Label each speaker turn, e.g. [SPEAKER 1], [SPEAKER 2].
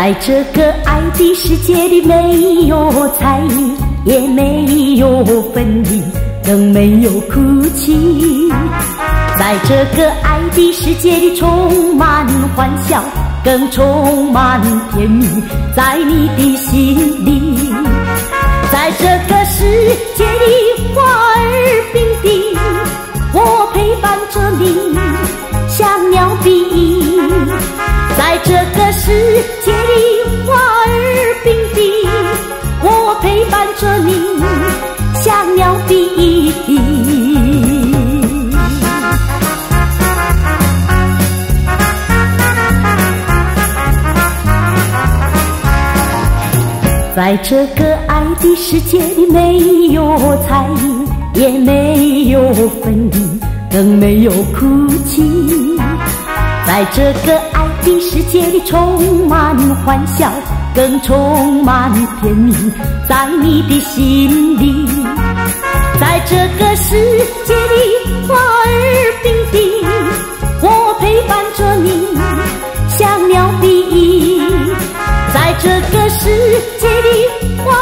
[SPEAKER 1] 在这个爱的世界里，没有猜疑，也没有分离，更没有哭泣。在这个爱的世界里，充满欢笑，更充满甜蜜，在你的心里。在这个世界里，花儿并蒂，我陪伴着你，个世界里，花儿并蒂，我陪伴着你，像鸟比。在这个爱的世界里，没有猜疑，也没有分离，更没有哭泣。在这个爱的世界里，充满欢笑，更充满甜蜜，在你的心里。在这个世界里，花儿并蒂，我陪伴着你，像鸟比翼。在这个世界里，花